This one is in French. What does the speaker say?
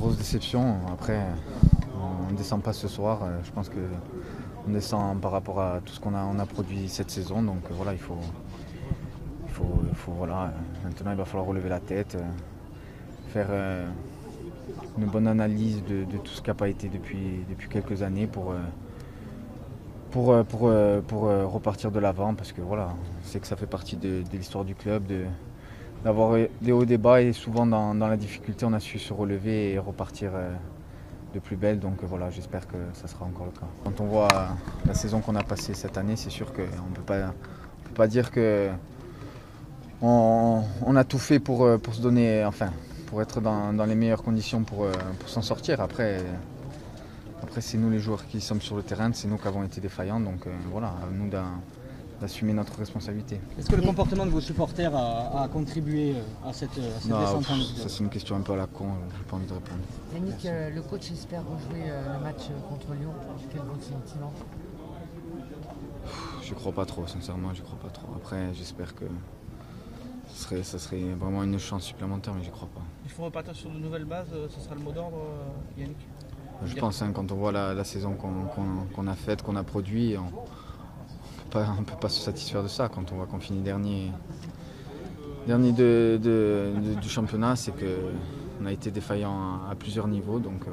grosse déception. Après, on ne descend pas ce soir. Euh, je pense qu'on descend par rapport à tout ce qu'on a, on produit cette saison. Donc euh, voilà, il faut, il faut, il faut- voilà. Maintenant, il va falloir relever la tête, euh, faire euh, une bonne analyse de, tout ce qui n'a pas été depuis, depuis quelques années pour, euh, pour, euh, pour, euh, euh, repartir de l'avant. Parce que voilà, c'est que ça fait partie de, l'histoire du club. D'avoir des hauts débats et souvent dans, dans la difficulté on a su se relever et repartir euh, de plus belle. Donc euh, voilà j'espère que ça sera encore le cas. Quand on voit euh, la saison qu'on a passée cette année c'est sûr qu'on ne peut pas, dire que on, on a tout fait pour, pour se donner enfin pour être dans, dans les meilleures conditions pour, pour s'en sortir. Après après c'est nous les joueurs qui sommes sur le terrain c'est nous qui avons été défaillants. Donc voilà nous d'en- d'assumer notre responsabilité. Est-ce que le comportement de vos supporters a, a contribué euh, à cette, à cette Non, descente en Ligue ça c'est une question un peu à la con, euh, j'ai pas envie de répondre. Yannick, euh, le coach espère rejouer euh, le match euh, contre Lyon. Quel est votre sentiment Je crois pas trop, sincèrement, je crois pas trop. Après, j'espère que ce serait, ça serait vraiment une chance supplémentaire, mais j'y crois pas. Il faut repartir sur de nouvelles bases, euh, ce sera le mot d'ordre, euh, Yannick Je pense, hein, quand on voit la, la saison qu'on a faite, qu'on a produit, on ne peut pas se satisfaire de ça. Quand on voit qu'on finit dernier, dernier de- de- de- du championnat, c'est qu'on a été défaillant à, plusieurs niveaux. Donc euh.